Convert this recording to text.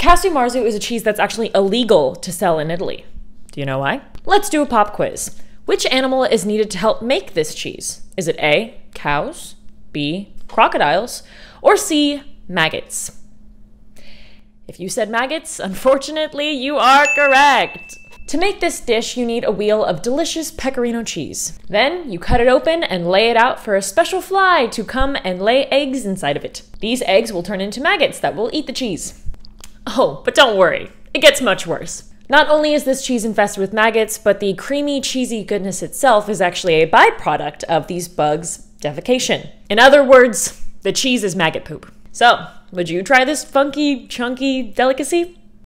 Casu Marzu is a cheese that's actually illegal to sell in Italy. Do you know why? Let's do a pop quiz. Which animal is needed to help make this cheese? Is it A, cows, B, crocodiles, or C, maggots? If you said maggots, unfortunately, you are correct. To make this dish, you need a wheel of delicious pecorino cheese. Then you cut it open and lay it out for a special fly to come and lay eggs inside of it. These eggs will turn into maggots that will eat the cheese. Oh, but don't worry, it gets much worse. Not only is this cheese infested with maggots, but the creamy, cheesy goodness itself is actually a byproduct of these bugs' defecation. In other words, the cheese is maggot poop. So, would you try this funky, chunky delicacy?